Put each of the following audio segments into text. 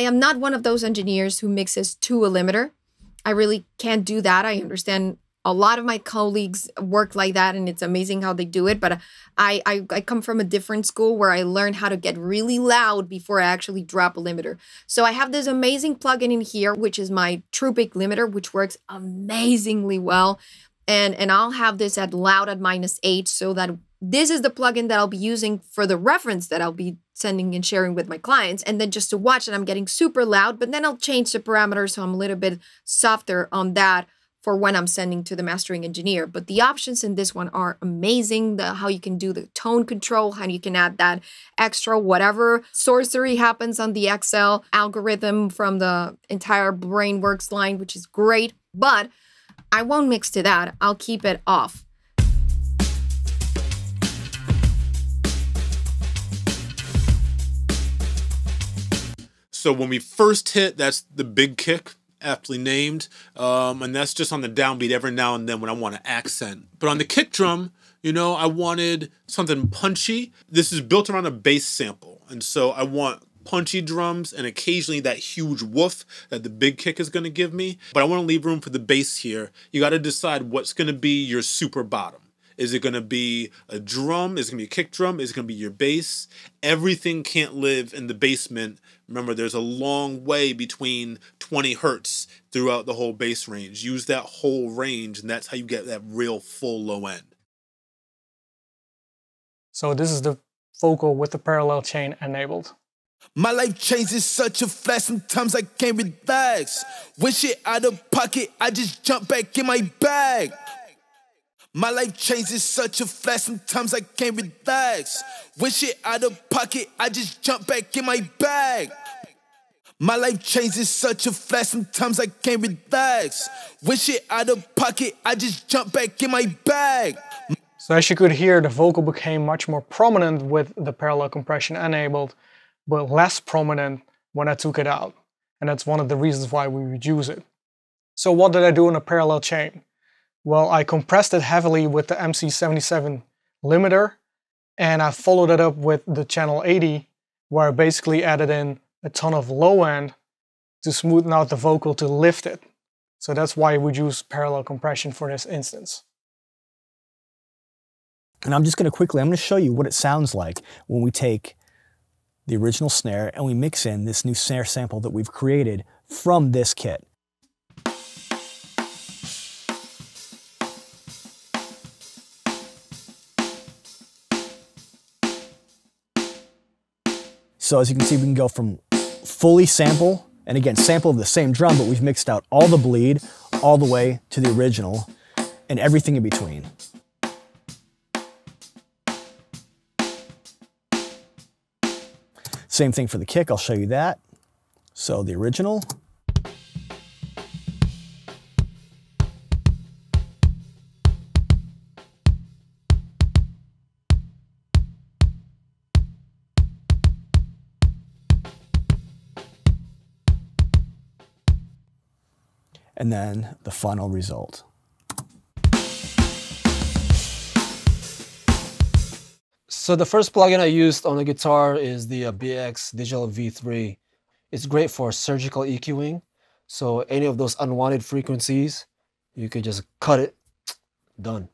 I am not one of those engineers who mixes to a limiter. I really can't do that. I understand a lot of my colleagues work like that and it's amazing how they do it but I, I i come from a different school where i learned how to get really loud before i actually drop a limiter so i have this amazing plugin in here which is my true peak limiter which works amazingly well and and i'll have this at loud at minus eight so that this is the plugin that i'll be using for the reference that i'll be sending and sharing with my clients and then just to watch that i'm getting super loud but then i'll change the parameters so i'm a little bit softer on that for when I'm sending to the mastering engineer. But the options in this one are amazing. The how you can do the tone control, how you can add that extra whatever sorcery happens on the XL algorithm from the entire Brainworx line, which is great. But I won't mix to that. I'll keep it off. So when we first hit, that's the big kick aptly named, um, and that's just on the downbeat every now and then when I want to accent. But on the kick drum, you know, I wanted something punchy. This is built around a bass sample, and so I want punchy drums and occasionally that huge woof that the big kick is going to give me. But I want to leave room for the bass here. You got to decide what's going to be your super bottom. Is it going to be a drum? Is it going to be a kick drum? Is it going to be your bass? Everything can't live in the basement. Remember, there's a long way between 20 hertz throughout the whole bass range. Use that whole range, and that's how you get that real full low end. So this is the vocal with the parallel chain enabled. My life changes such a flash, sometimes I can't relax. When shit out of pocket, I just jump back in my bag. My life changes such a flash, sometimes I can't relax. When shit out of pocket, I just jump back in my bag. My life changes such a flash, sometimes I can't relax. When shit out of pocket, I just jump back in my bag. So as you could hear, the vocal became much more prominent with the parallel compression enabled, but less prominent when I took it out. And that's one of the reasons why we reduce it. So what did I do in a parallel chain? Well, I compressed it heavily with the MC77 limiter, and I followed it up with the channel 80, where I basically added in a ton of low end to smoothen out the vocal to lift it. So that's why we use parallel compression for this instance. And I'm just going to quickly, I'm to show you what it sounds like when we take the original snare and we mix in this new snare sample that we've created from this kit. So as you can see, we can go from fully sample, and again, sample of the same drum, but we've mixed out all the bleed all the way to the original and everything in between. Same thing for the kick, I'll show you that. So the original, and then the final result. So the first plugin I used on the guitar is the uh, BX Digital V3. It's great for surgical EQing. So any of those unwanted frequencies, you could just cut it, done.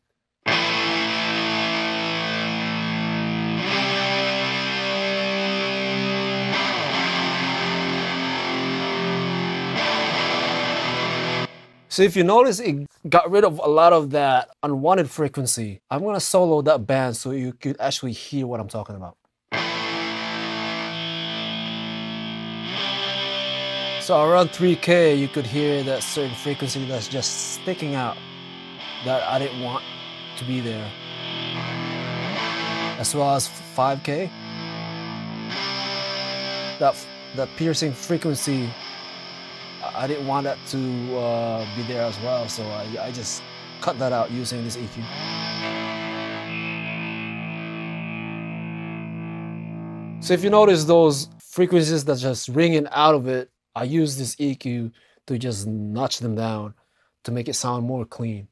So if you notice, it got rid of a lot of that unwanted frequency. I'm gonna solo that band so you could actually hear what I'm talking about. So around 3K, you could hear that certain frequency that's just sticking out that I didn't want to be there. As well as 5K, that, that piercing frequency I didn't want that to uh, be there as well, so I, I just cut that out using this EQ. So if you notice those frequencies that just ringing out of it, I use this EQ to just notch them down to make it sound more clean.